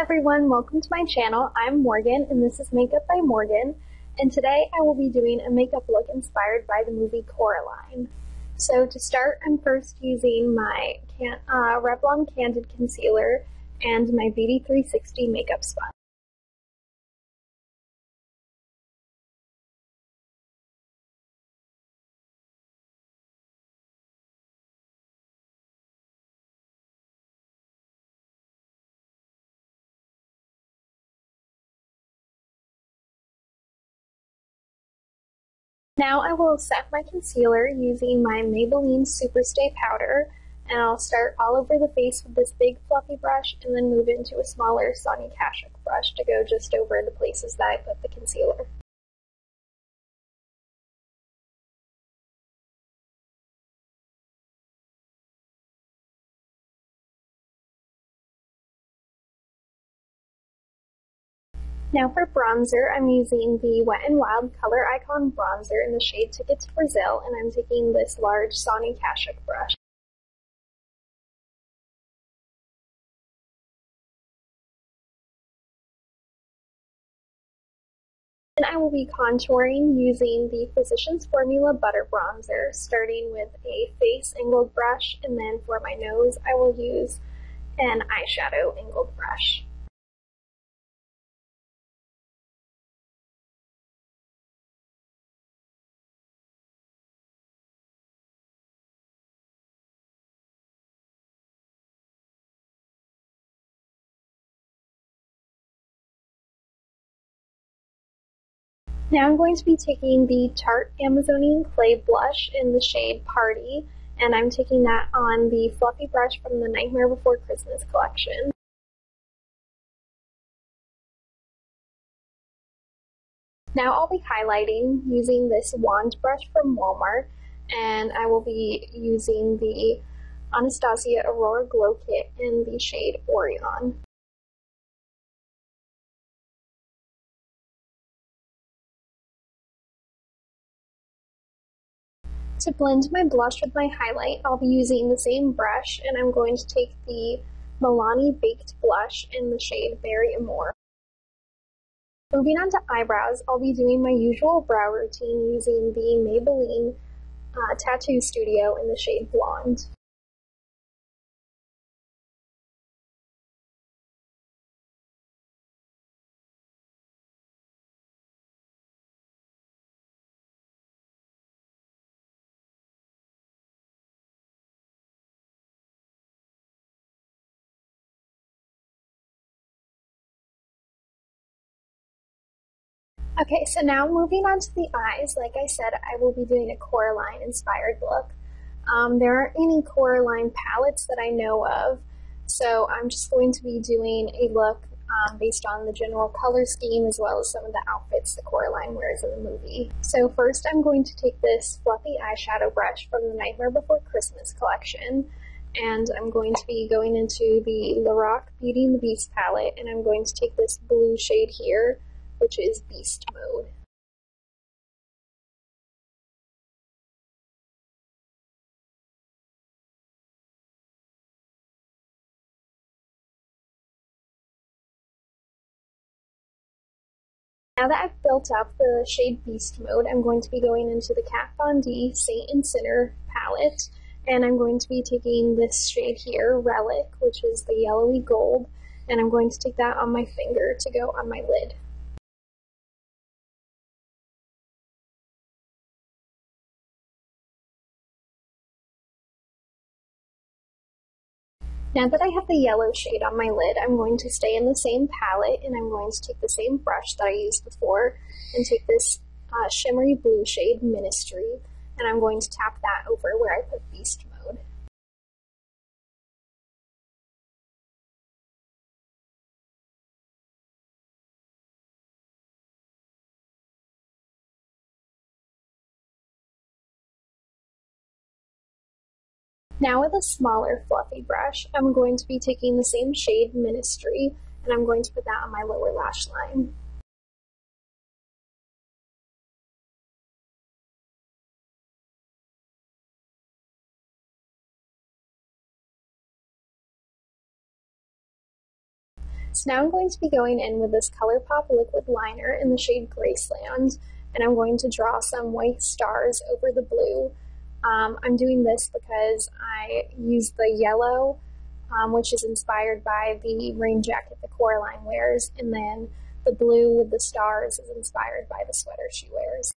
everyone, welcome to my channel. I'm Morgyn and this is Makeup by Morgyn and today I will be doing a makeup look inspired by the movie Coraline. So to start, I'm first using my Can uh, Revlon Candid Concealer and my Beauty 360 makeup sponge. Now I will set my concealer using my Maybelline Superstay Powder and I'll start all over the face with this big fluffy brush and then move into a smaller Sonia Kashuk brush to go just over the places that I put the concealer. Now for bronzer, I'm using the Wet n Wild Color Icon Bronzer in the shade Ticket to Brazil, and I'm taking this large Sonia Kashuk brush. And I will be contouring using the Physicians Formula Butter Bronzer, starting with a face angled brush, and then for my nose, I will use an eyeshadow angled brush. Now I'm going to be taking the Tarte Amazonian Clay Blush in the shade Party, and I'm taking that on the fluffy brush from the Nightmare Before Christmas collection. Now I'll be highlighting using this wand brush from Walmart, and I will be using the Anastasia Aurora Glow Kit in the shade Orion. To blend my blush with my highlight, I'll be using the same brush and I'm going to take the Milani Baked Blush in the shade Berry Amore. Moving on to eyebrows, I'll be doing my usual brow routine using the Maybelline uh, Tattoo Studio in the shade Blonde. Okay, so now moving on to the eyes, like I said, I will be doing a Coraline inspired look. Um, there aren't any Coraline palettes that I know of, so I'm just going to be doing a look um, based on the general color scheme as well as some of the outfits that Coraline wears in the movie. So first I'm going to take this fluffy eyeshadow brush from the Nightmare Before Christmas collection and I'm going to be going into the Lorac Beauty and the Beast palette and I'm going to take this blue shade here which is beast mode. Now that I've built up the shade Beast mode, I'm going to be going into the Kat Von D Saint and Sinner palette, and I'm going to be taking this shade here, Relic, which is the yellowy gold, and I'm going to take that on my finger to go on my lid. Now that I have the yellow shade on my lid, I'm going to stay in the same palette and I'm going to take the same brush that I used before and take this uh, shimmery blue shade, Ministry, and I'm going to tap that over where I put Beast Now with a smaller fluffy brush, I'm going to be taking the same shade Ministry and I'm going to put that on my lower lash line. So now I'm going to be going in with this ColourPop liquid liner in the shade Graceland, and I'm going to draw some white stars over the blue. Um, I'm doing this because I used the yellow, um, which is inspired by the rain jacket that Coraline wears, and then the blue with the stars is inspired by the sweater she wears.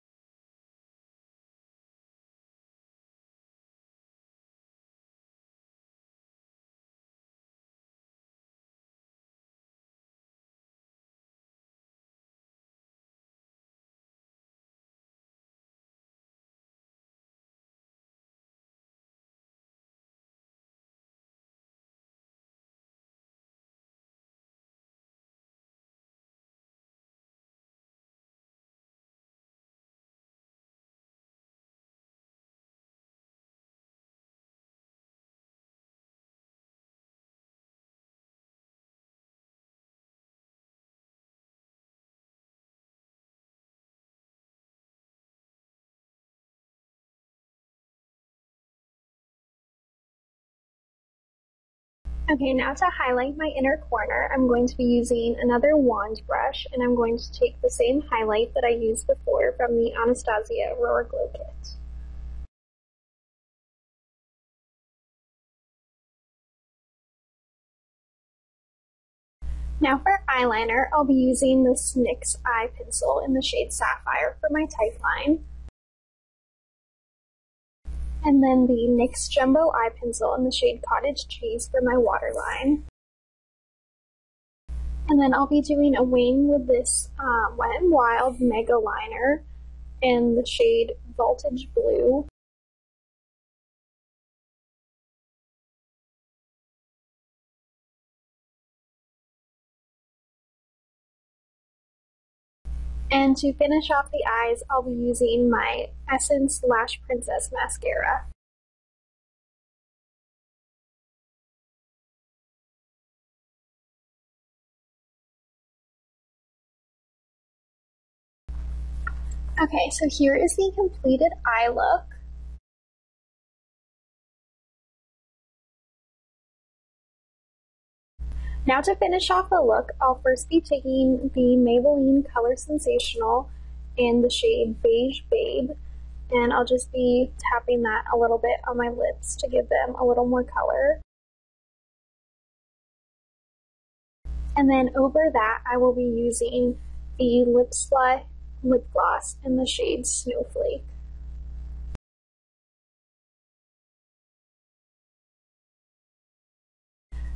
Okay, now to highlight my inner corner, I'm going to be using another wand brush, and I'm going to take the same highlight that I used before from the Anastasia Aurora Glow Kit. Now for eyeliner, I'll be using this NYX eye pencil in the shade Sapphire for my tight line and then the NYX Jumbo Eye Pencil in the shade Cottage Cheese for my waterline. And then I'll be doing a wing with this um, Wet n Wild Mega Liner in the shade Voltage Blue. And to finish off the eyes, I'll be using my Essence Lash Princess Mascara. Okay, so here is the completed eye look. Now to finish off the look, I'll first be taking the Maybelline Color Sensational in the shade Beige Babe, and I'll just be tapping that a little bit on my lips to give them a little more color. And then over that, I will be using the Lip Slut lip gloss in the shade Snowflake.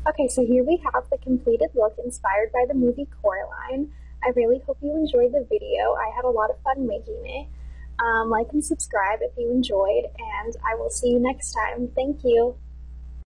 Okay, so here we have the completed look inspired by the movie Coraline. I really hope you enjoyed the video. I had a lot of fun making it. Um, like and subscribe if you enjoyed, and I will see you next time. Thank you.